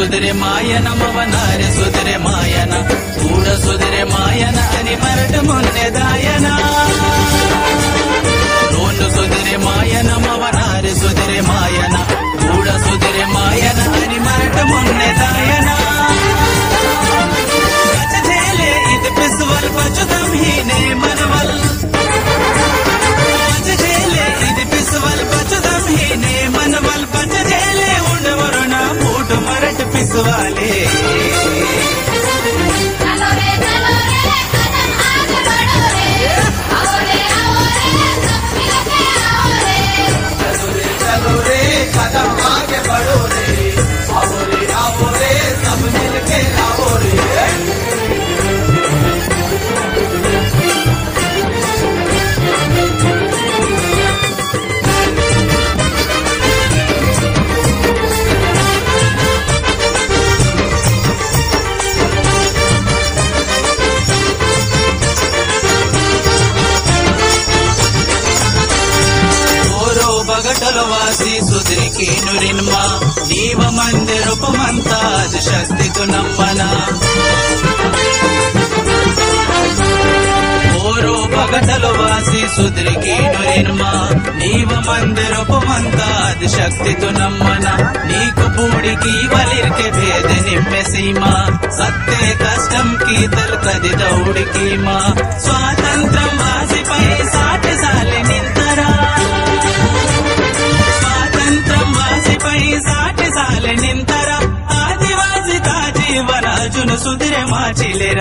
ಸುದರೆ ಮಾಯನ, ಮವನಾರೆ ಸುದರೆ ಮಾಯನ, ಕೂಡ ಸುದರೆ ಮಾಯನ ಅನಿ ಮರಟ ಮೊನ್ನೆ ದಾಯನ. ನೋನು ಸುದರೆ ಮಾಯನ, ಮವನಾರೆ ಸುದರೆ ಮಾಯನ, ಕೂಡ ಸುದರೆ ಮಾಯನ ಅನಿ ಮರಟ ಮೊನ್ನೆ ದಾಯನ. ಇದು ಪಿಸುವಲ್ ಪಚುದಂ ಹೀನೆ ಮನವಲ್ पुलिस वाले। పగటలు వాసి సుదిరికి నురిన్మ. నీవ మందిరూపమంతా శక్తికు నమ్మన. ఓరో పగటలు వాసి సుదిరికి నురిన్మ. నీవ మందిరూపమంతా శక్తికు నమ్మన. నీకు పూడికి వలిర్కె భేద నిమ్మె సీమ. సత్తే కష్టం కీతలు కది దౌడికి మా. స్వా जुन सुधिरे माछिलेर